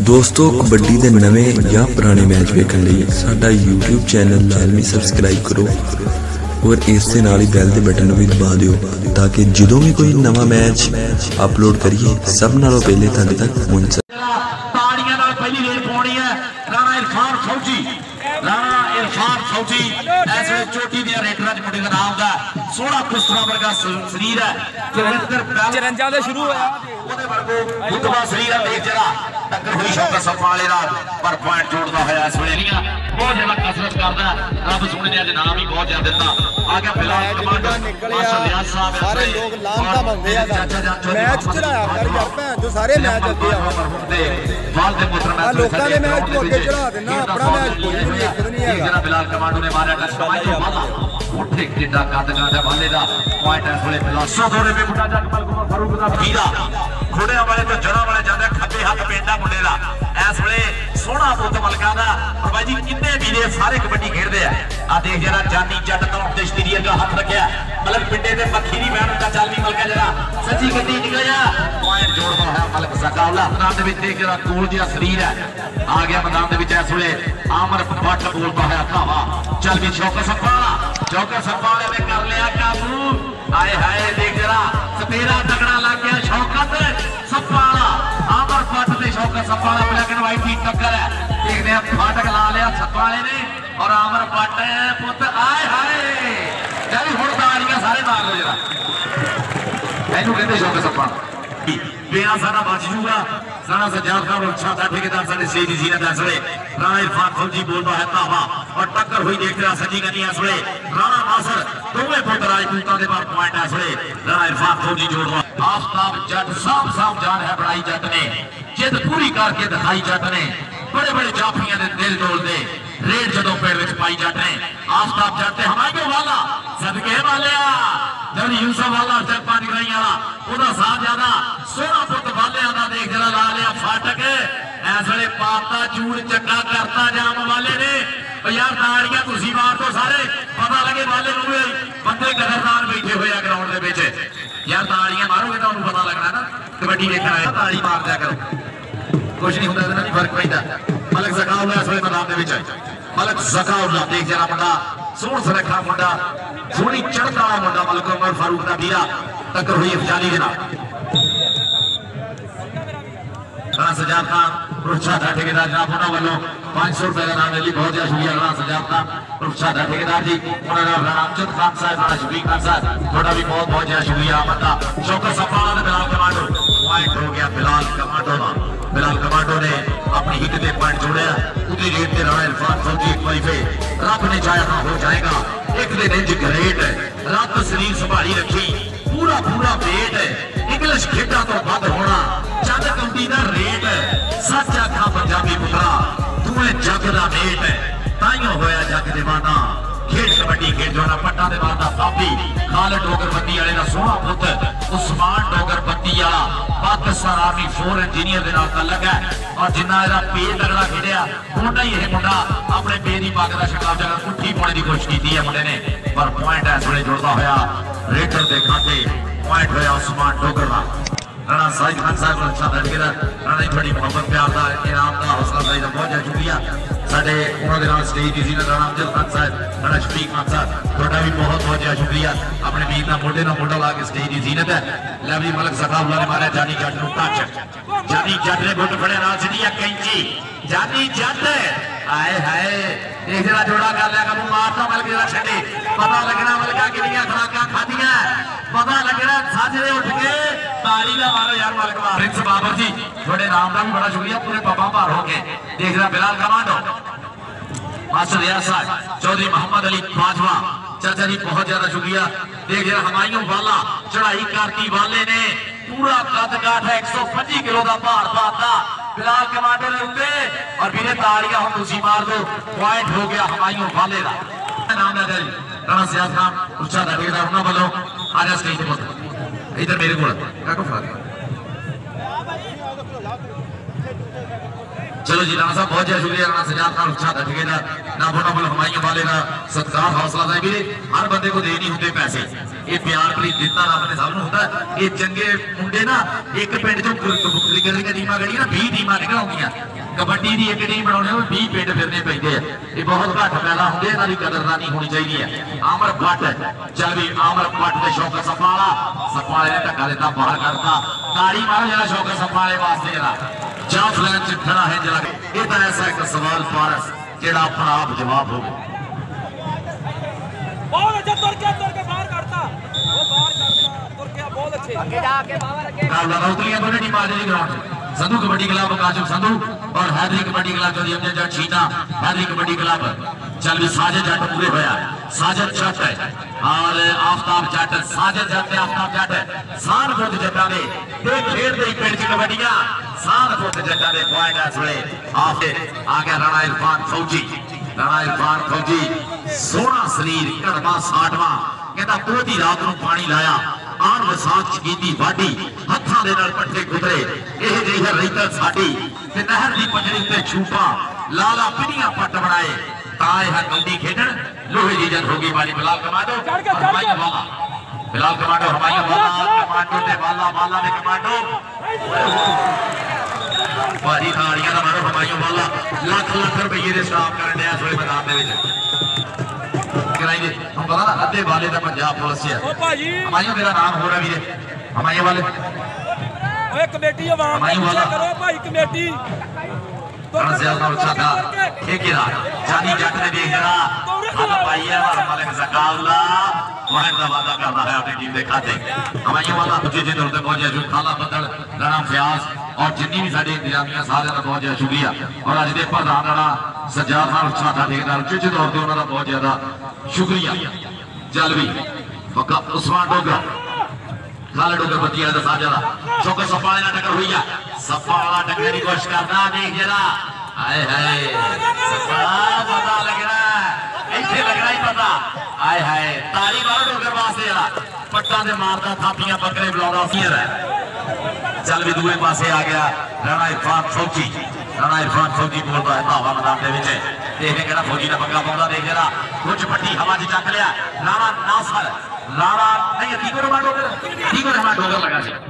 ਦੋਸਤੋ, ਕਬੱਡੀ ਦੇ ਨਵੇਂ ਜਾਂ ਪੁਰਾਣੇ ਮੈਚ ਵੇਖਣ ਲਈ ਸਾਡਾ YouTube ਚੈਨਲ ਲਾਜ਼ਮੀ ਸਬਸਕ੍ਰਾਈਬ ਕਰੋ ਔਰ ਇਸ ਦੇ ਨਾਲ ਹੀ ਬੈਲ ਦੇ ਬਟਨ ਨੂੰ ਵੀ ਦਬਾ ਦਿਓ ਤਾਂ ਕਿ ਜਦੋਂ ਵੀ ਕੋਈ ਨਵਾਂ ਮੈਚ ਅਪਲੋਡ ਕਰੀਏ, ਸਭ ਨਾਲੋਂ ਪਹਿਲੇ ਤੁਹਾਡੇ ਤੱਕ ਪਹੁੰਚ ਸਕੇ। ਤਾੜੀਆਂ ਨਾਲ ਪਹਿਲੀ ਰੇਡ ਪਾਉਣੀ ਹੈ, ਰਾਣਾ ਇਰਫਾਨ ਫੌਜੀ। ਰਾਣਾ ਇਰਫਾਨ ਫੌਜੀ ਇਸ ਵੇਲੇ ਚੋਟੀ ਦੀਆਂ ਰੇਡਰਾਂ ਦੇ ਮੁੰਡੇ ਦਾ ਨਾਮ ਦਾ ਸੋਹਣਾ ਸ- ਸਰੀਰ ਹੈ। ਜਲੰਧਰ ਪੈਲ 54 ਦੇ ਸ਼ੁਰੂ ਹੋਇਆ। ਉਹਦੇ ਵਰਗੋ ਹੁਕਮਾ ਸਰੀਰ ਹੈ ਦੇਖ ਜਰਾ ਟੱਕਰ ਹੋਈ ਸ਼ੌਕਤ ਸੱਪਾਂ ਵਾਲੇ ਨਾਲ ਪਰ ਪੁਆਇੰਟ ਜੋੜਦਾ ਹੋਇਆ ਇਸ ਵੇਲੇ ਬਹੁਤ ਜ਼ਿਆਦਾ ਕਸਰਤ ਕਰਦਾ। ਰੱਬ ਸੋਹਣੇ ਨੇ ਅੱਜ ਨਾਮ ਹੀ ਬਹੁਤ ਜ਼ਿਆਦਾ ਦਿੱਤਾ। ਆ ਗਿਆ ਫਿਲਹਾਲ ਕਮਾਂਡੋ ਮਾਸਟਰ ਰਿਆਜ਼ ਸਾਹਿਬ ਇਸ ਸਾਰੇ। ਲੋਕ ਲਾਂਘਾ ਪਾਉਂਦੇ ਆ। ਮੈਚ ਚੜਾਇਆ ਕਰ ਯਾਰ ਭੈਣ ਜੋ ਸਾਰੇ ਮੈਚ ਅੱਗੇ ਆ। ਬਾਲ ਦੇ ਪੁੱਤਰ ਮੈਚ ਲੋਕਾਂ ਦੇ ਮੈਚ ਤੂੰ ਅੱਗੇ ਚੜਾ ਦੇਣਾ, ਆਪਣਾ ਮੈਚ ਕੋਈ ਨਹੀਂ, ਇੱਕ ਨਹੀਂ ਹੈਗਾ। ਜਿਹੜਾ ਬਿਲਾਲ ਕਮਾਂਡੋ ਨੇ ਮਾਰਿਆ ਟੱਚ ਕਮਾਈ ਤੋਂ ਉੱਠੇ ਕਿੱਡਾ ਕੱਦ ਗਾਂਦਾ ਵਾਲੇ ਦਾ। ਪੁਆਇੰਟ ਇਸ ਵੇਲੇ ਫਿਲਾਸੋ ਦੋਰੇ ਮੁੰਡਾ ਜਗਮਲ ਕੁਮਾਰ ਫਾਰੂਕ ਦਾ ਵੀਰਾ ਖੋੜਿਆਂ ਵਾਲੇ ਤੋਂ ਜੜਾ ਵਾਲੇ ਜਾਂਦਾ ਖੱਬੇ ਹੱਥ ਪਿੰਡਾ ਮੁੰਡੇ ਦਾ। ਇਸ ਵੇਲੇ ਸੋਹਣਾ ਪੁੱਤ ਮਲਕਾ ਦਾ। ਔਰ ਬਾਈ ਜੀ, ਕਿੰਨੇ ਵੀਰੇ ਸਾਰੇ ਕਬੱਡੀ ਖੇਡਦੇ ਆ। ਆ ਦੇਖ ਜਰਾ ਜਾਨੀ ਜੱਟ ਤੋਂ ਦਸ਼ਤੀਰੀ ਦਾ ਹੱਥ ਰੱਖਿਆ। ਮਤਲਬ ਪਿੰਡੇ ਦੇ ਮੱਖੀ ਨਹੀਂ ਬਹਿਣ ਦਾ ਚੱਲ ਵੀ ਮਲਕਾ ਜਰਾ ਸੱਚੀ ਗੱਡੀ ਨਿਕਲਿਆ ਪੁਆਇੰਟ ਜੋੜਦਾ ਹੋਇਆ ਮਲਕ ਜ਼ਕਾਉਲਾ ਮੈਦਾਨ ਦੇ ਵਿੱਚ ਦੇਖ ਜਰਾ ਕੋਲ ਜਿਹਾ ਸਰੀਰ ਹੈ। ਆ ਗਿਆ ਮੈਦਾਨ ਦੇ ਵਿੱਚ ਇਸ ਵੇਲੇ ਆਮਰ ਪੱਟ ਬੋਲਦਾ ਹੋਇਆ ਧਾਵਾ। ਚੱਲ ਵੀ ਚੌਕਸ ਸੱਪਾ ਚੌਕਾ ਸੱਪਾ ਵਾਲੇ ਨੇ ਕਰ ਲਿਆ ਕਾਬੂ। ہائے ہائے دیکھ سپیرا تکڑا لگ شوکت سپالا آمر پٹ دے Shaukat Sapala black and white کی ہے دیکھ دے پھاٹک لا سپالے نے اور آمر پٹ پت آئے ہائے جاری ہن تالیاں سارے مار لو جرا اینو کہندے شوکت سپالا بیاں سارا بچ جوگا سارا سجاد خان اچھا تھا ٹھیکیدار سارے سیدی زینت ہے سارے رانا عرفان فوجی بول رہا ہے تاہاں اور ٹکر ہوئی دیکھ رہا سجی گنی ہے رانا ناصر دوے پوت راجپوتوں دے بعد پوائنٹ ہے رانا عرفان فوجی جوڑ رہا آفتاب جٹ، صاف صاف جان ہے بڑائی جٹ نے۔ جد پوری کر کے دکھائی جٹ نے۔ بڑے بڑے جافیاں دے دل ڈول دے۔ ریڈ جدوں پیڑ وچ پائی جٹ نے۔ آفتاب جٹ تے ہمارے والا، صدقے والیا جب یوسف والا جب پانی رہی سونا پوت والیا دا دیکھ فاٹک ایسے پاپتا چون چکا کرتا جام والے نے اور یار تاڑیاں تسی بار تو سارے پتہ لگے والے نوے بندے گھردان بیٹھے ہوئے ہیں گراؤنڈ دے بیچے یار تاڑیاں مارو گے تو انہوں پتہ لگنا نا کبڈی دیکھنا ہے تاڑی مار دیا کرو کچھ نہیں ہوتا نہیں فرق پیندا ملک زکا اللہ ایسے وقت میدان دے وچ ملک زکا اللہ دیکھ جانا منڈا سون سرکھا منڈا سونی چڑھتا منڈا ملک عمر فاروق نبیہ تکر ہوئی افجالی دے رانا سجاد کا رخشا دا ٹھیکیدار جناب ہونا والوں، پانچ سو روپے کا علی بہت زیادہ شکریہ رانا سجاد کا رخشا دا ٹھیکیدار جی انہوں نے رانا خان صاحب رانا شفیق خان صاحب، تھوڑا بھی بہت بہت زیادہ شکریہ آمد شوکر سفران بلال کمانڈو۔ پوائنٹ ہو گیا بلال کمانڈو کا بلال کمانڈو نے اپنی ہٹ دے پوائنٹ جوڑیا اتنی ریٹ تے رانا عرفان فوجی ایک وائی پہ رب نے چاہیا تھا، ہو جائے گا۔ ایک دن انج گریٹ رب سریر سباری رکھی۔ ਪੂਰਾ ਪੂਰਾ ਵੇਟ ਇੰਗਲਿਸ਼ ਖੇਡਾਂ ਤੋਂ ਵੱਧ ਹੋਣਾ, ਜੱਜ ਕੰਪਨੀ ਦਾ ਰੇਟ ਸੱਚ ਆਖਾਂ ਪੰਜਾਬੀ ਪੁੱਤਰਾ, ਤੂੰ ਜੱਗ ਦਾ ਮੇਟ ਤਾਈਓ ਹੋਇਆ ਜੱਗ دیਵਾਨਾ پھر کبڈی کے جو نا پٹا دے ماردا بابی خالد ڈوگر بندی والے دا سونا پتر عثمان ڈوگر بندی والا پاکستان آرمی فور انجینئر دے نال تعلق ہے اور جنہ دا پیڑ لگڑا کھڑیا موٹا ہی ہے منڈا اپنے بیری پاک دا جگہ کٹھی پانے دی کوشش کیتی ہے منڈے پر پوائنٹ ایسے جڑدا ہویا ریٹر دے کھاتے پوائنٹ ہویا عثمان ڈوگر رانا صاحب خان صاحب اچھا درگیر رانا بڑی محبت، پیار دا انعام دا حوصلہ افزائی بہت جا شکریہ۔ ساڈے انہاں دے نال سٹیج دی زینت رانا عبدل خان صاحب، رانا شفیق خان صاحب، تہاڈا بھی بہت بہت جا شکریہ۔ اپنے ویر دا موٹے نال موٹا لا کے سٹیج دی زینت ہے۔ لوی ملک سخاف نے مارے جانی جٹ نو ٹچ جانی جٹ نے گھٹ پھڑے نال سیدھی کینچی۔ جانی جٹ آئے ہائے ایک جڑا جوڑا کر لیا کبھی مارتا ملک جڑا چھٹی پتہ لگنا ملکہ کنیاں خوراکاں کھادیاں۔ پتہ لگنا ساجرے اٹھ تاری پرنس بابر جی تھوڑے نام دا بڑا شکریہ پورے پاپا پار ہو کے دیکھ رہا بلال کمانڈو ماسٹر ریاض صاحب چودری محمد علی پانچواں چچا جی بہت زیادہ شکریہ دیکھ رہا ہمائیوں والا چڑھائی کارتی والے نے پورا قد کاٹ ایک سو پچی کلو دا پار پاتا بلال کمانڈو نے اندے اور بیرے تاریہ ہم اسی مار دو پوائنٹ ہو گیا ہمائیوں والے دا نام نہ دل رنہ سیاست اچھا دا بلو Aí também ele gosta. Tá Cacofato. ਇਧਰ ਮੇਰੇ ਕੋਲ ਕਾਕੋ ਫੜਾ ਚਲੋ ਜੀ ਰਾਣਾ ਸਾਹਿਬ ਬਹੁਤ ਜਿਆਦਾ ਸ਼ੁਕਰੀਆ ਰਾਣਾ ਸਜਾਦ ਖਾਨ ਉੱਚਾ ਦਾ ਠੇਕੇਦਾਰ ਨਾ ਬੋਨਾ ਬਲ ਹਮਾਇਆਂ ਵਾਲੇ ਦਾ ਸਤਿਕਾਰ ਹੌਸਲਾ ਦਾ ਵੀਰੇ ਹਰ ਬੰਦੇ ਕੋ ਦੇ ਨਹੀਂ ਹੁੰਦੇ ਪੈਸੇ ਇਹ ਪਿਆਰ ਭਰੀ ਦਿੱਤਾ ਰੱਬ ਨੇ ਸਭ ਨੂੰ ਹੁੰਦਾ ਇਹ ਚੰਗੇ ਮੁੰਡੇ ਨਾ ਇੱਕ ਪਿੰਡ ਚੋਂ ਕ੍ਰਿਕਟ ਦੀਆਂ ਟੀਮਾਂ ਗੜੀਆਂ ਨਾ 20 ਟੀਮਾਂ ਨਿਕਲ ਆਉਂਦੀਆਂ ਕਬੱਡੀ ਦੀ ਇੱਕ ਟੀਮ ਬਣਾਉਣੇ ਉਹ 20 ਪਿੰਡ ਫਿਰਨੇ ਪੈਂਦੇ ਆ ਇਹ ਬਹੁਤ ਘੱਟ ਪੈਦਾ ਹੁੰਦੇ ਇਹਨਾਂ ਦੀ ਕਦਰਦਾਨੀ ਹੋਣੀ ਚਾਹੀਦੀ ਹੈ ਆਮਰ ਭੱਟ ਚੱਲ ਵੀ ਆਮਰ ਭੱਟ ਤੇ ਸ਼ੌਕਤ ਸੱਪਾਲਾ ਸੱਪਾਲੇ ਨੇ ਧੱਕਾ ਦਿੱਤਾ ਬਾਹਰ ਕਰਤਾ ਤਾੜੀ ਮਾਰੋ ਜਿਹੜਾ ਸ਼ੌਕਤ ਸੱਪਾਲੇ ਵਾਸਤੇ ਜਿਹੜਾ جاف لائن سے جی کھڑا ہے جلا یہ تا ایسا ایک سوال پارس جڑا پر آپ جواب ہو گئے۔ بول اچھا ترکیہ ترکیہ باہر کرتا۔ وہ باہر کرتا ترکیہ بہت اچھے۔ اگے جا کے باہر اگے۔ کابلہ روتلیاں دونوں ٹیم آجے گراؤنڈ سندھو کبڈی کلاب کاشف سندھو اور حیدری کبڈی کلاب چودھری امجد جٹ شیتا حیدری کبڈی کلاب جلوی ساجد جٹ پورے ہویا ہے ساجد جٹ ہے۔ اور آفتاب جٹ، ساجد جٹ ہے، آفتاب جٹ ہے۔ سان فٹ جٹا نے دے کھیر دے پیڑ چ کبڈیاں۔ سان فٹ جٹا نے پوائنٹ اس سوڑے آفے آگے رانا عرفان خوجی رانا عرفان خوجی سوڑا سریر کربا ساٹواں کہتا پوری رات نو پانی لیا آن وساخ چکیتی باٹی ہتھا دے نال پٹھے گھترے اے جی ہے ریتل ساڈی۔ تے نہر دی پنجری تے چھوپا۔ لالا پنیاں پٹھ بڑھائے تائے ہر گلدی کھیٹن لوہی دی جن ہوگی والی بلال کمانڈو ہمائی والا بلال کمانڈو ہمائی والا کمانڈو دے والا والا دے کمانڈو باری تاڑیاں دا مانو ہمائی والا لاکھ لاکھ روپیے دے صاحب کرنے ہیں سوئے بنا دے وچ کرائیں گے ہم بلا نا حدے والے دا پنجاب پولیس ہے ہمائی میرا نام ہو رہا بھی ہے ہمائی والے اوے کمیٹی عوام پیچھے کرو بھائی کمیٹی رضي الله تعالى ٹھیکیرا جانی جٹ نے دیکھا ہاتھ پائی ہے اور ملک زکاولا وہاں کا وعدہ کر رہا ہے اپنے ٹیم دیکھا دیں ہمیں یہ والا پچھے جی ہوتے پہنچے جو کھالا بدر رنام فیاض اور جنی بھی ساڑھے انتظامیہ سارے نہ پہنچے شکریہ اور آج دے پر دھانا رہا سجاد خان اچھا تھا دیکھنا جو جن ہوتے ہونا نے پہنچے رہا شکریہ جلوی عثمان ڈوگر خالہ ڈوگر بچی ہے دسا جا رہا چوکے سپاہے نہ ٹکر ہوئی ہے سفا ٹکری کوشش کرنا دیکھ جرا آئے ہائے۔ سفا پتا لگ رہا ہے۔ ایتھے لگ رہا ہی پتا۔ آئے ہائے۔ تاری بارو ڈوکر پاسے جرا پٹا دے مارتا تھاپیاں پکڑے، بلاؤ سیر ہے۔ چل بھی دوے پاسے آ گیا۔ رانا عرفان فوجی۔ رانا عرفان فوجی بولتا ہے دے نے پکڑا پوندا کچھ پٹی ہوا جی چک لیا۔ ناصر نہیں تیگو ڈوکر تیگو ڈوکر لگا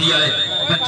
Yeah. ਤੇ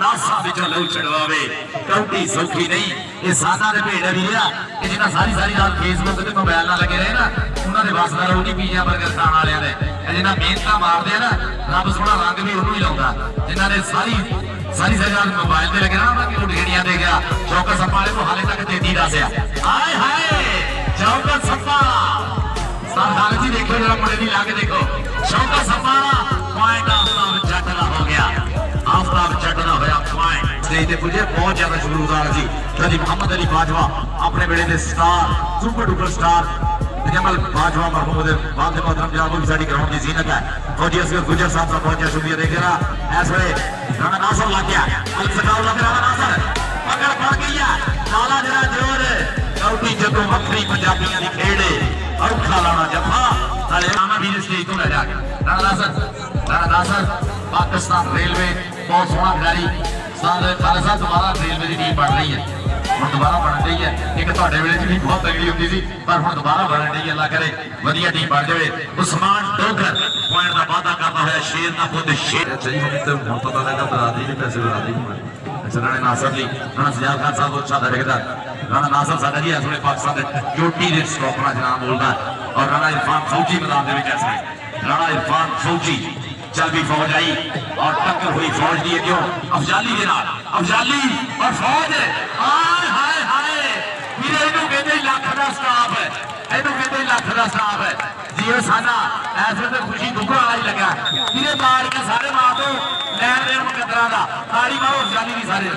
ਨਾਸਾ ਵਿੱਚੋਂ ਲਹੂ ਛਡਵਾਵੇ ਕੌਡੀ ਸੌਖੀ ਨਹੀਂ। ਇਹ ਸਾਦਾ ਦੇ ਭੇਡ ਵੀਰਿਆ ਇਹ ਜਿਹੜਾ ਸਾਰੀ ਸਾਰੀ ਰਾਤ ਫੇਸਬੁੱਕ ਤੇ ਮੋਬਾਈਲ ਨਾਲ ਲੱਗੇ ਰਹੇ ਨਾ, ਉਹਨਾਂ ਦੇ ਵਾਸ ਦਾ ਨਹੀਂ ਪੀਜ਼ਾ 버ਗਰ ਖਾਣ ਵਾਲਿਆਂ ਦੇ। ਇਹ ਮਿਹਨਤਾਂ ਮਾਰਦੇ ਆ ਨਾ, ਰੱਬ ਸੋਹਣਾ ਰੰਗ ਵੀ ਉਹਨੂੰ ਹੀ ਲਾਉਂਦਾ। ਜਿਨ੍ਹਾਂ ਨੇ ਸਾਰੀ ਸਾਰੀ ਸਾਰੀ ਰਾਤ ਮੋਬਾਈਲ ਤੇ ਲੱਗੇ ਨਾ ਉਹਨਾਂ ਕੀ ਉਡੇੜੀਆਂ ਦੇ ਗਿਆ। ਚੌਕਸ ਸੱਪਾ ਵਾਲੇ ਨੂੰ ਹਾਲੇ ਤੱਕ ਦੇਦੀ ਦੱਸਿਆ ਹਾਏ ਹਾਏ! ਚੌਕਸ ਸੱਪਾ ਸਰਦਾਰ ਜੀ ਦੇਖੋ ਜਰਾ ਮੁੰਡੇ ਦੀ ਲਾ ਦੇਖੋ। ਚੌਕਸ ਸੱਪਾ ਪੁਆਇੰਟ ਸਟੇਜ ਤੇ ਪੁੱਜੇ ਬਹੁਤ ਜ਼ਿਆਦਾ ਸ਼ੁਕਰਗੁਜ਼ਾਰ ਜੀ ਕਦੀ ਮੁਹੰਮਦ ਅਲੀ ਬਾਜਵਾ ਆਪਣੇ ਵੇਲੇ ਦੇ star super duper star Jamal Bajwa ਮਰਹੂਮ ਦੇ ਬਾਦ ਮਹਤਰਮ ਜਨਾਬ ਉਹ ਵੀ ਸਾਡੀ ਗਰਾਊਂਡ ਦੀ ਜ਼ੀਨਤ ਹੈ ਫੌਜੀ ਅਸਗਰ ਗੁਜਰ ਸਾਹਿਬ ਦਾ ਬਹੁਤ ਜ਼ਿਆਦਾ ਸ਼ੁਕਰੀਆ ਦੇ ਰਿਹਾ ਇਸ ਵੇਲੇ ਰਾਣਾ ਨਾਸਰ ਲੱਗ ਗਿਆ ਅਲ ਸਕਾਉ ਲੱਗ ਰਿਹਾ ਨਾਸਰ ਪਕੜ ਫੜ ਗਈ ਆ ਨਾਲਾ ਜਿਹੜਾ ਜੋਰ ਕੌਡੀ ਜਦੋਂ ਵੱਖਰੀ ਪੰਜਾਬੀਆਂ ਦੀ ਖੇਡ ਏ ਔਖਾ ਲਾਣਾ ਜੱਫਾ ਨਾਲੇ ਆਮਾ ਵੀ ਸਟੇਜ ਤੋਂ ਲੈ ਜਾ ਕੇ ਰਾਣਾ ਨਾਸਰ ਰਾਣਾ ਨਾਸਰ ਪਾਕਿਸਤਾਨ استاد خالصہ دوبارہ ٹریل میری نہیں پڑھ رہی ہے ہوں دوبارہ پڑھن رہی ہے ایک تھوڑے ویلے چ بھی بہت تگڑی ہوتی سی پر ہوں دوبارہ پڑھن رہی ہے اللہ کرے ودیا ٹیم پڑھ جائے عثمان ڈوگر پوائنٹ کا وعدہ کرتا ہوا شیر نہ خود شیر اچھا جی ہوں تو ہوں پتہ لگا برادری نے پیسے برادری اچھا رانا ناصر جی رانا سجاد خان صاحب اچھا ڈائریکٹر رانا ناصر صاحب جی اس پاکستان دے چوٹی دے سٹاپرا جناب بولدا اور رانا عرفان فوجی میدان دے وچ ایسا رانا عرفان فوجی چل بھی فوج آئی اور ٹکر ہوئی فوج دیئے کیوں افجالی جناب افجالی اور فوج۔ ہے آئے ہائے ہائے۔ میرے اینو کہتے لاکھ صاحب ہے، اینو کہتے لاکھ صاحب ہے۔ جیو سانا، ایسے سے خوشی دکھو آئی لگا ہے۔ میرے بار کے سارے ماں تو لہر دیر مقدرہ دا۔ تاری ماں افجالی بھی سارے۔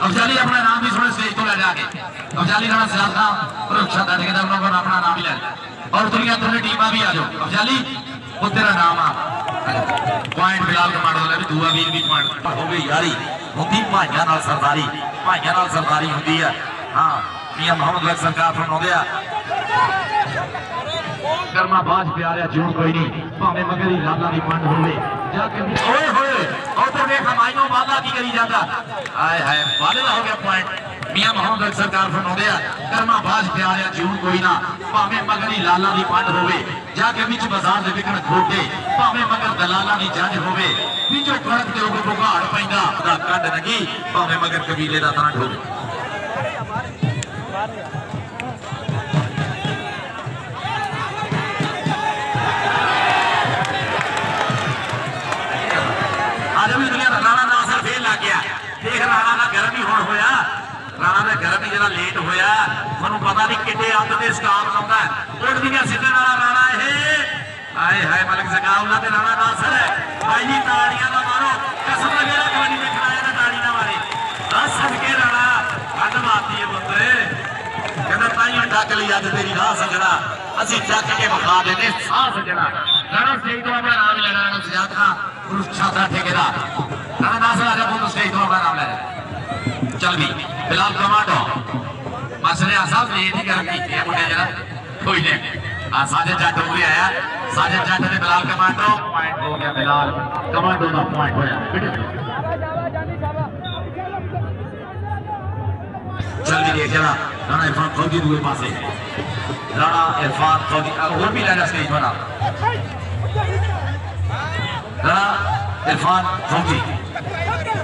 افضالی اپنا نام بھی سنے سٹیج تو لے جا کے۔ افضالی رہنا سیاد خان اور اچھا تھا لیکن اپنا نام بھی لے۔ اور دنیا ترنے ٹیما بھی آجو افجالی وہ تیرا نام آ۔ پوائنٹ بلال کا مانڈا لے دعا بھی بھی پوائنٹ پر ہوگی یاری۔ ہوتی پاہ یانال سرداری پاہ یانال سرداری ہوتی ہے۔ ہاں میاں محمد لیک سرکار فرم ہو گیا کرما باج پہ آرہا جون کوئی نہیں۔ پاہ میں مگری لالا بھی پوائنٹ ہوگی ہوئے ہوئے ہوتے میں ہمائیوں مادا کی کری جاتا۔ آئے ہائے والدہ ہوگیا پوائنٹ ਆਏ ਮੀਆਂ ਮੁਹੰਮਦ ਸਰਕਾਰ ਫਰਮਾਉਂਦੇ ਆ, ਕਰਮਾ ਬਾਜ ਪਿਆਰਿਆ ਜੂਨ ਕੋਈ ਨਾ। ਭਾਵੇਂ ਮਗਰ ਹੀ ਲਾਲਾ ਦੀ ਪੰਡ ਹੋਵੇ, ਜਾ ਕੇ ਵਿੱਚ ਬਾਜ਼ਾਰ ਦੇ ਵਿਕਣ ਖੋਟੇ, ਭਾਵੇਂ ਮਗਰ ਦਲਾਲਾਂ ਦੀ ਜੰਜ ਹੋਵੇ ਵਿੱਚੋਂ ਕਣਕ ਦੇ ਉੱਪਰ ਬੁਗਾੜ ਪੈਂਦਾ ਦਾ ਕੱਢ ਨਗੀ ਭਾਵੇਂ ਮਗਰ ਕਬੀਲੇ ਦਾ ਤਾਂਡ ਹੋਵੇ। گرم ہی جنا لیٹ ہویا انہوں پتا نہیں کتے آتے دے سٹاپ ہوں گا اوٹ بھی کیا سیدھے نارا رانا ہے آئے ہائے ملک زکاہ اللہ دے رانا ناصر ہے بھائی تاریاں نہ مارو قسم نہ گیرہ کمانی میں کھنایا نہ تاری نہ ماری ناصر کے رانا قدم آتی ہے بندے کہنا تائیں اٹھا کے لیا دے تیری رہا سجنا اسی چاک کے بخا دے دے سا سجنا رانا سجنا تو ہمارا نام لے رانا سجنا تھا اور اس چھاتا ٹھیکے دا رانا ناصر آجا پھول اس کے ہی تو ہمارا نام لے رہا چل بھی بلال کمانڈو مسئلہ آساب نے یہ نہیں کرنی یہ مجھے جنا کوئی نہیں ساجد جاٹ ہوگی آیا ساجد جاٹ نے بلال کمانڈو پوائنٹ ہو گیا بلال کمانڈو نہ پوائنٹ ہویا بھی دیکھ جنا رانا عرفان خوگی دوئے پاسے رانا عرفان خوگی اور بھی لینے سکے ہی بنا رانا عرفان خوگی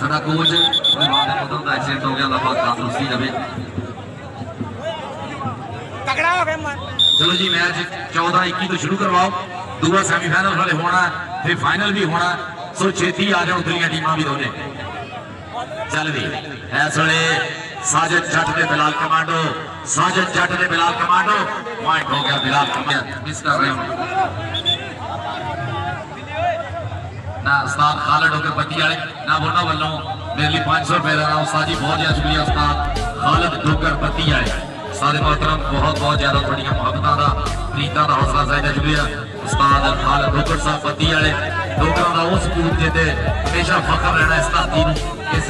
ਸਾਡਾ ਕੋਚ ਉਹਦੇ ਮਾਂ ਦੇ ਪੁੱਤ ਦਾ ਐਕਸੀਡੈਂਟ ਹੋ ਗਿਆ ਅੱਲਾਹ ਪਾਕ ਤੰਦਰੁਸਤੀ ਦੇਵੇ ਤਗੜਾ ਹੋ ਗਿਆ ਮਨ ਚਲੋ ਜੀ ਮੈਚ 14 21 ਤੋਂ ਸ਼ੁਰੂ ਕਰਵਾਓ ਦੂਆ ਸੈਮੀਫਾਈਨਲ ਵਾਲੇ ਹੋਣਾ ਫਿਰ ਫਾਈਨਲ ਵੀ ਹੋਣਾ ਸੋ ਛੇਤੀ ਆ ਜਾਣ ਦੁਨੀਆ ਟੀਮਾਂ ਵੀ ਦੋਨੇ ਚੱਲ ਵੀ ਇਸ ਵੇਲੇ ਸਾਜਦ ਜੱਟ ਦੇ ਬਿਲਾਲ ਕਮਾਂਡੋ ਸਾਜਦ ਜੱਟ ਦੇ ਬਿਲਾਲ ਕਮਾਂਡੋ ਪੁਆਇੰਟ ਹੋ ਗਿਆ ਬਿਲਾਲ ਕਮਾਂਡੋ ਮਿਸ ਕਰ ਰਹੇ ਹੋ نہ استاد خالد ہو پتی والے نہ بونا والوں میرے لیے پانچ سو روپے رہا استاد جی بہت زیادہ شکریہ استاد خالد ڈوکر پتی والے سارے محترم بہت بہت زیادہ تھوڑی محبتوں کا پریتوں کا حوصلہ زیادہ شکریہ استاد خالد ڈوکر صاحب پتی والے ڈوکر کا وہ سکون جیتے ہمیشہ فخر رہنا استاد اس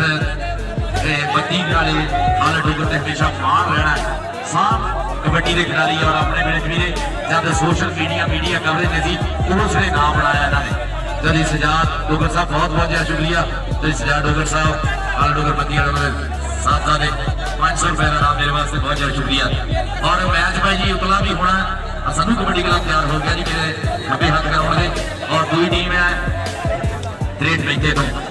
پتی والے خالد ڈوکر سے ہمیشہ رہنا ہے صاحب کبڈی کے کھلاڑی اور اپنے جب سوشل میڈیا میڈیا کوریج نے نام بنایا انہوں جلی سجاد، ڈوگر صاحب، بہت بہت جہاں شکریہ۔ جلی سجاد، ڈوگر صاحب، آل ڈوگر پتیاں صاحب صاحب نے پانچ سو روپے نام میرے واسطے بہت جہاں شکریہ۔ اور میچ بھائی جی اکلا بھی ہونا ہے۔ سنو کبڈی کلب تیار ہو گیا جی میرے ابھی ہاتھ کا ہونے اور دوئی ٹیم ہے، گریٹ مہنگے تو۔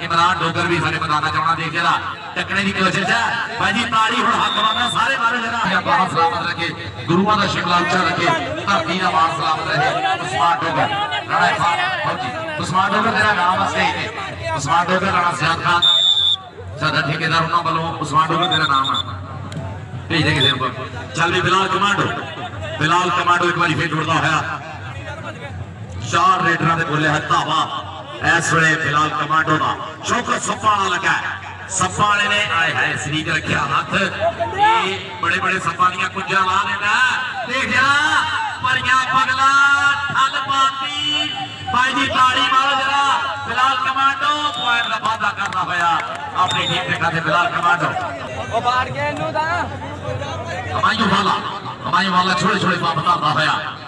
عمران ڈوگر بھی سارے بتانا چاہنا دیکھ جا، ٹکنے کی کوشش ہے۔ بھائی جی، تاڑی ہوں حق بننا سارے بارے جنا۔ اللہ جی، سلامت رکھے۔ گروہ کا شکلہ اچھا رکھے۔ دھرتی کا مان سلامت رہے۔ عثمان ڈوگر، رانا عثمان۔ ہاں جی، ڈوگر تیرا نام اصلی ہے۔ عثمان ڈوگر، رانا سیاد خان۔ سادہ ٹھیکے دار انہوں بلوں عثمان ڈوگر تیرا نام ہے۔ بھیج دے کسی چل بھی بلال کمانڈو۔ بلال کمانڈو ایک بار پھر جڑتا ہوا چار ریڈراں دے بولے ایسوڑے بلال کمانڈو دا چوکر سپا والا لگا ہے سپا والے نے آئے ہے سنیک رکھیا ہاتھ یہ بڑے بڑے سپا دیاں کنجاں لا دیکھ دیکھیا پریاں پگلا ٹھل پاتی بھائی جی تاری مارو جرا بلال کمانڈو پوائنٹ دا کرنا کردا ہویا اپنی ٹیم دے کھاتے بلال کمانڈو وہ بار گئے نو دا ہمایوں والا ہمایوں والا چھوڑے چھوڑے پاپتا ہویا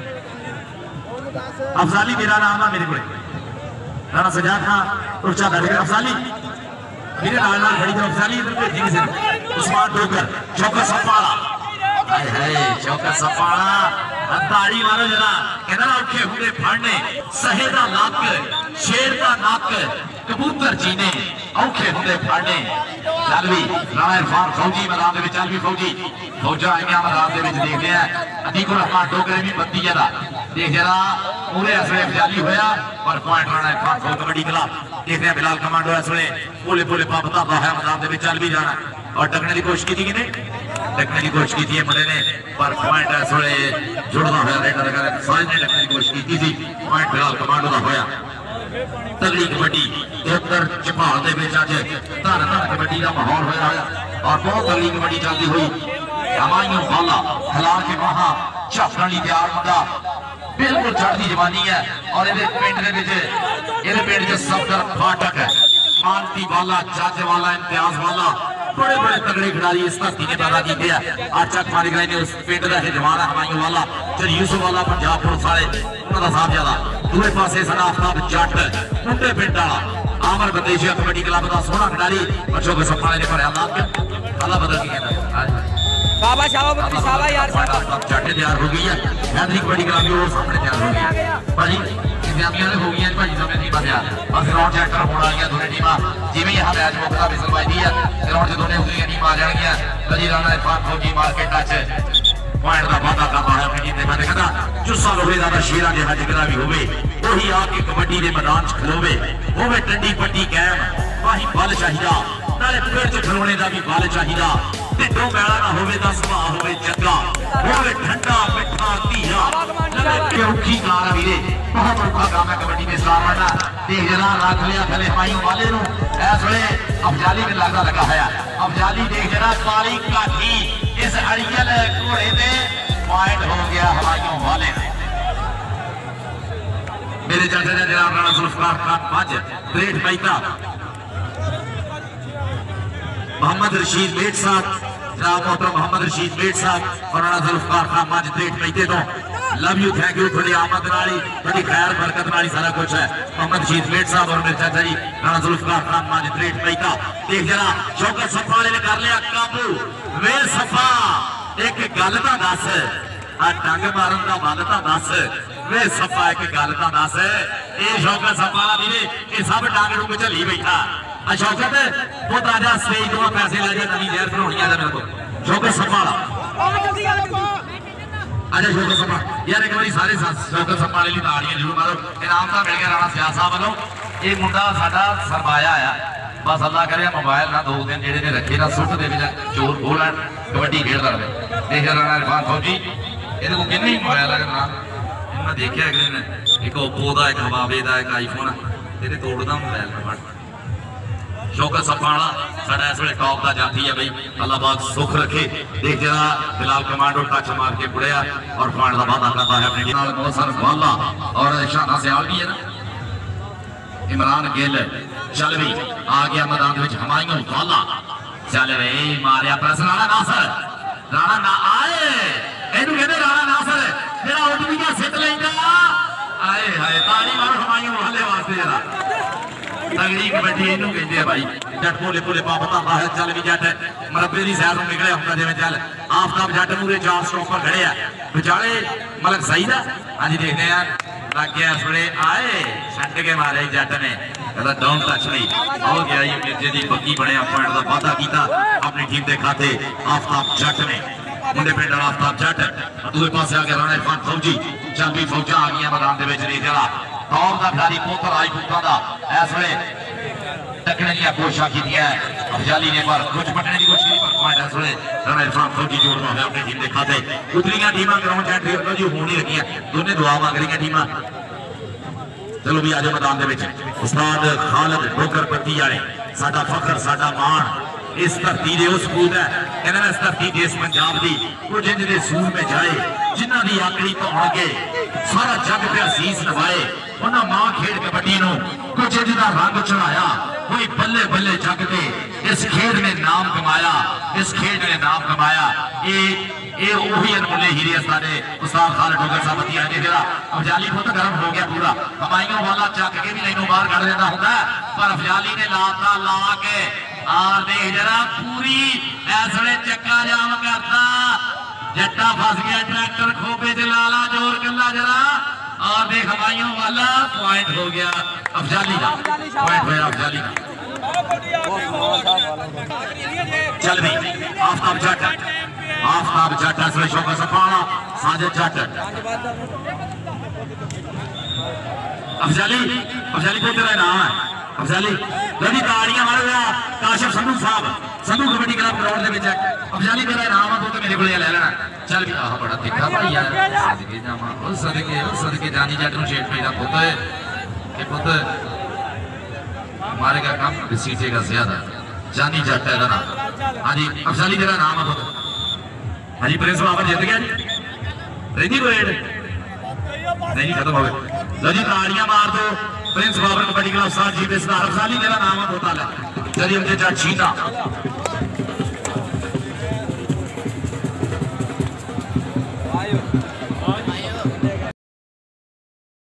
افضالی میرا نام ہے میرے کوئی رانا سجا تھا رخشا بیٹھ کر افضالی۔ میرے نال نال کھڑی جو افضالی۔ ادھر پہ جی سے عثمان ڈوکر چوکا سپاڑا ہائے ہائے چوکا سپاڑا ہتاڑی مارو جنا۔ کہنا نا اٹھے ہوئے پھاڑنے۔ سہے دا ناک شیر دا ناک کبوتر جینے اوکھے ہوندے پھاڑنے۔ چالوی رانا عرفان خوجی مدان دے بھی چالوی فوجی۔ فوجا ایمیاں میدان دے وچ دیکھدے ہیں عدیق الرحمان ڈوگرے بھی بندی ہے دیکھنا پورے اسلے خیالی ہویا، پر پوائنٹ رانا ہے پاک بہت بڑی کلا۔ دیکھتے ہیں بلال کمانڈو اسلے پولے پولے پاپتا باہر مدام دے بھی چل بھی جانا۔ ہے اور ڈکنے لی کوشش کی تھی کی نہیں ڈکنے لی کوشش کی تھی ہے مدے نے، پر پوائنٹ اسلے جڑنا ہویا ریٹا لگا رہے سائن نے ڈکنے لی کوشش کی تھی پوائنٹ بلال کمانڈو دا ہویا۔ تگلی کبڈی ادھر چپا دے بیچ چاہتے تار تار کبڈی دا محور ہویا ہے اور بہت تگلی کبڈی چلتی ہوئی۔ ہمائیوں بالا ہلا کے مہا چفرانی تیار مدہ بلکل چڑھتی جوانی ہے اور یہ پنڈ دے وچ یہ پنڈ دے صدر فاٹک ہے۔ مانتی والا چاچے والا انتیاز والا، بڑے بڑے تگڑے گھڑاری اس دھرتی نے پیدا کیتے ہیں۔ آچا پانی گرائی نے اس پنڈ دا جوانا ہمائیوں والا پھر یوسف والا پر جہاں پر سارے انہوں نے دا صاحبزادہ دوے پاسے سنا افتاب چاٹ کنڈے پنڈ والا۔ عامر بدیشیا کبڈی کلب دا سونا گھڑاری بچوں کے سفارے نے پر اللہ اللہ شابہ شابہ پتری شابہ یار شابہ جاٹے تیار ہو گئی ہے۔ ایتھنک بڑی گرامی وہ سامنے تیار ہو گئی ہے۔ بھائی گرامیاں نے ہو گئی ہیں بھائی سامنے ٹیمہ تیار اور پھر آؤٹ جیکٹر ہوڑا گیا دونوں ٹیمہ جی میں یہاں بیاج موقع بھی سروائی دی ہے پھر آؤٹ جدونے ہوئی ہے ٹیمہ جان گیا لجی رانا افان فوجی مارکیٹ ٹچ پوائنٹ کا پتہ کرتا ہے کہ جیتے میں نے کہا جو سال ہوئے زیادہ شیرہ کے حج گرامی ہوئے وہی آ کے کبڈی دے میدان چ کھلوے ہوے ٹنڈی پٹی کیم واہی بال چاہیدا نالے پیڑ چ کھلونے دا بھی بال چاہیدا ہوے دو میڑا نہ ہوے دس ماہ ہوے جگا ہوے ٹھنڈا مٹھا تیرا کہ اوکھی گار ویرے بہت اوکھا گام ہے کبڈی میں سار مرنا دیکھ جنا رکھ لیا تھلے پائیوں والے نو۔ ایس ویلے افجالی میں لگا لگا ہے۔ افجالی دیکھ جنا کالی کاٹھی اس اڑیل کوڑے دے پوائنٹ ہو گیا ہمائیوں والے۔ نے میرے جاتے ہیں جناب رانا ذوالفقار محمد رشید بیٹ ساتھ۔ جناب محترم محمد رشید بیٹ صاحب، مولانا ذوالفقار خان ماجد بیٹ بیٹے دو لب یو تھینک یو تھوڑی آمد ناری تھوڑی خیر، برکت ناری سارا کچھ ہے۔ محمد رشید بیٹ صاحب اور میرے چاچا جی مولانا ذوالفقار خان ماجد بیٹ بیٹا دیکھ جنا شوکت صفا لے لے کر لیا کابو وے صفا، ایک گالتا داس ہے ہاں ٹانگ مارن کا والتا داس ہے وے صفا، ایک گالتا داس ہے اے شوکر صفا لے ویرے اے سب ڈنگ ڈنگ چلی بیٹھا۔ ਪੁੱਤ ਆ ਜਾ ਸਟੇਜ ਤੋਂ ਪੈਸੇ ਲੈ ਜਾ ਨਵੀਂ ਜ਼ਹਿਰ ਬਣਾਉਣੀ ਆ ਜਾ ਮੇਰੇ ਕੋਲ ਸ਼ੌਕਤ ਸਫਾ ਵਾਲਾ ਆ ਜਲਦੀ ਆ ਆ ਜਾ ਸ਼ੌਕਤ ਸਫਾ ਯਾਰ ਇੱਕ ਵਾਰੀ ਸਾਰੇ ਸਾ- ਸ਼ੌਕਤ ਸਫਾ ਵਾਲੇ ਲਈ ਤਾੜੀਆਂ ਜ਼ਰੂਰ ਮਾਰੋ ਇਨਾਮ ਤਾਂ ਮਿਲ ਗਿਆ ਰਾਣਾ ਸਿਆਸਾ ਸਾਹਿਬ ਵੱਲੋਂ ਇਹ ਮੁੰਡਾ ਸਾਡਾ ਸਰਮਾਇਆ ਆ ਬਸ ਅੱਲਾ ਕਰੇ ਮੋਬਾਈਲ ਨਾ ਦੋ ਦਿਨ ਜਿਹੜੇ ਨੇ ਰੱਖੇ ਨਾ ਸੁੱਟ ਦੇ ਵਿੱਚ ਚੋਰ ਖੋਲਣ ਕਬੱਡੀ ਖੇਡਦਾ ਰਹੇ ਦੇਖ ਰਾਣਾ ਇਰਫਾਨ ਫੌਜੀ ਇਹਦੇ ਕੋਲ ਕਿੰਨੇ ਮੋਬਾਈਲ ਆ ਨਾ ਇਹਨਾਂ ਦੇਖਿਆ ਅਗਲੇ ਨੇ ਇੱਕ ਓਪੋ ਦਾ ਇੱਕ ਹਵਾਵੇ ਦਾ ਇੱਕ ਆਈਫੋਨ ਇਹਦੇ ਤੋੜਦਾ ਮੋਬਾਈਲ ਨਾ ਫੜ شوکت سفانہ سارا ایسے بڑے ٹاپ دا جاتی ہے بھئی اللہ باق سکھ رکھے دیکھ جنا بلال کمانڈو ٹچ مار کے بڑے آیا اور پانڈ دا بات آکھا ہے اپنے گنال موسر والا اور شانہ سے آل بھی ہے نا عمران گل چل بھی آگیا مدان دوچ ہمائیں گے والا چل بھئی ماریا پرس رانا ناصر رانا نا آئے اینو کہنے رانا ناصر میرا اوٹی بھی کیا سیت لیں گا آئے آئے تاری مارو ہمائیں گے والے واسطے جنا ਹਮਾਇੂ ਵਾਲੇ ਵਾਸਤੇ ਜਰਾ ਤਗੜੀ ਕਬੱਡੀ ਇਹਨੂੰ ਕਹਿੰਦੇ ਆ ਭਾਈ ਜੱਟ ਭੋਲੇ ਭੋਲੇ ਪਾ ਪਤਾ ਹੈ ਚੱਲ ਵੀ ਜੱਟ ਮਰੱਬੇ ਦੀ ਸੈਰ ਨੂੰ ਨਿਕਲਿਆ ਹੁੰਦਾ ਜਿਵੇਂ ਚੱਲ ਆਫਤਾਬ ਜੱਟ ਮੂਰੇ ਚਾਰ ਸਟੋਪਰ ਖੜੇ ਆ ਵਿਚਾਲੇ ਮਲਕ ਸਈਦ ਆ ਹਾਂਜੀ ਦੇਖਦੇ ਆ ਲੱਗ ਗਿਆ ਇਸ ਵੇਲੇ ਆਏ ਛੱਡ ਕੇ ਮਾਰੇ ਜੱਟ ਨੇ ਕਹਿੰਦਾ ਡਾਊਨ ਟੱਚ ਨਹੀਂ ਹੋ ਗਿਆ ਇਹ ਮਿਰਜੇ ਦੀ ਪੱਕੀ ਬਣਿਆ ਪੁਆਇੰਟ ਦਾ ਵਾਅਦਾ ਕੀਤਾ ਆਪਣੀ ਟੀਮ ਦੇ ਖਾਤੇ ਆਫਤਾਬ ਜੱਟ ਨੇ ਮੁੰਡੇ ਪਿੰਡ ਵਾਲਾ ਆਫਤਾਬ ਜੱਟ ਦੂਜੇ ਪਾਸੇ ਆ ਗਿਆ ਰਾਣਾ ਇਰਫਾਨ ਫੌਜੀ ਚਾਬੀ ਫੌਜਾਂ ਆ ਗਈਆਂ ਮੈਦਾਨ ਦੇ ਵਿੱਚ ਰੇਤ ਵਾਲਾ قوم دا گاری پوتر آئی پوتر دا۔ ایس وے ٹکنے لیا کوشا کی دیا ہے۔ افجالی نے پر کچھ پٹنے کی نہیں پر پوائنٹ ایس وے۔ سر ارفان کی جوڑ میں ہمیں اپنے ٹیم دیکھا تھے اتری گا ٹیمہ گراؤنڈ چینٹری اپنا جی ہونی رکھی ہے دونے دعا مانگ رہی گا ٹیمہ چلو بھی آجے مدان دے بیچے استاد خالد ڈوکر پتی آئے ساڑھا فخر ساڑھا مان۔ اس دھرتی دے اس خود ہے۔ کہنا اس دھرتی دے اس منجاب دی۔ وہ جن دے سور میں جائے جنہ دی آکری تو آگے سارا جگ پہ عزیز نبائے انہا ماں کھیڑ کے بٹینوں کچھ جن دا رنگ چڑھایا کوئی بلے بلے جگ دے اس کھیڑ میں نام کمایا اس کھیڑ میں نام کمایا اے اے اوہی انمولے ہیرے اسارے استاد خالد ڈوگر صاحب دی آنے دیرا افجالی کو تو گرم ہو گیا پورا۔ ہمائیوں والا چک کے بھی لینوں باہر کر دیتا ہوتا ہے، پر افجالی نے لاتا لاکے آر دے جرا پوری ایسڑے چکا جام کرتا جٹا پھس گیا ٹریکٹر کھوپے جلالا جور کلا جرا اور دے ہمائیوں والا پوائنٹ ہو گیا افجالی کا پوائنٹ ہو گیا کا چل بھی آفتاب جٹ آفتاب جٹ اس میں سپانا ساجد جٹ افجالی افجالی کو تیرا نام ہے افجالی لڑی تاڑیاں گیا ਕਾਸ਼ਫ ਸੰਧੂ ਸਾਹਿਬ ਸੰਧੂ ਕਬੱਡੀ ਕਲੱਬ ਗਰਾਊਂਡ ਦੇ ਵਿੱਚ ਹੈ ਅਫਜ਼ਾਲੀ ਮੇਰਾ ਨਾਮ ਆ ਤੂੰ ਤੇ ਮੇਰੇ ਕੋਲੇ ਲੈ ਲੈਣਾ ਚੱਲ ਵੀ ਆਹ ਬੜਾ ਤਿੱਖਾ ਭਾਈ ਯਾਰ ਸਦਕੇ ਜਾਵਾਂ ਉਹ ਸਦਕੇ ਉਹ ਸਦਕੇ ਜਾਨੀ ਜੱਟ ਨੂੰ ਸ਼ੇਰ ਪੈਦਾ ਪੁੱਤ ਹੈ ਕਿ ਪੁੱਤ ہمارے کا کام، بسیٹے کا زیادہ۔ جانی جٹ ہے ذرا ہاں جی افضل جی یعنی نام ہے خود ہاں جی پرنس بابر جیت گیا جی۔ رہی کوئی نہیں جی ختم ہوئے لو جی تاڑیاں مار دو۔ پرنس بابر کبڈی کلب ساتھ جیتے سردار افضل جی نام ہے بہت ہے 在你们这这儿停着哎呦。